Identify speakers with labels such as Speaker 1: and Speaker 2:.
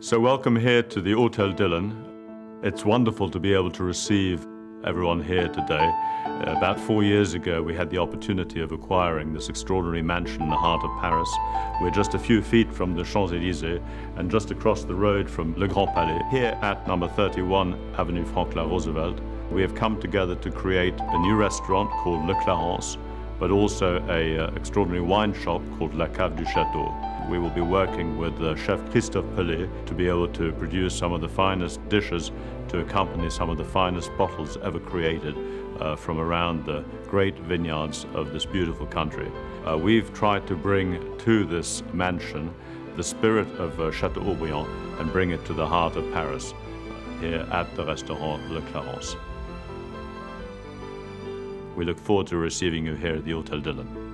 Speaker 1: So welcome here to the Hotel Dillon. It's wonderful to be able to receive everyone here today. Uh, about four years ago, we had the opportunity of acquiring this extraordinary mansion in the heart of Paris. We're just a few feet from the Champs-Élysées and just across the road from Le Grand Palais. Here at number 31 Avenue Franklin Roosevelt, we have come together to create a new restaurant called Le Clarence, but also a uh, extraordinary wine shop called La Cave du Château. We will be working with uh, Chef Christophe Pelé to be able to produce some of the finest dishes to accompany some of the finest bottles ever created uh, from around the great vineyards of this beautiful country. Uh, we've tried to bring to this mansion the spirit of uh, Chateau Haut-Brion and bring it to the heart of Paris uh, here at the restaurant Le Clarence. We look forward to receiving you here at the Hotel Dillon.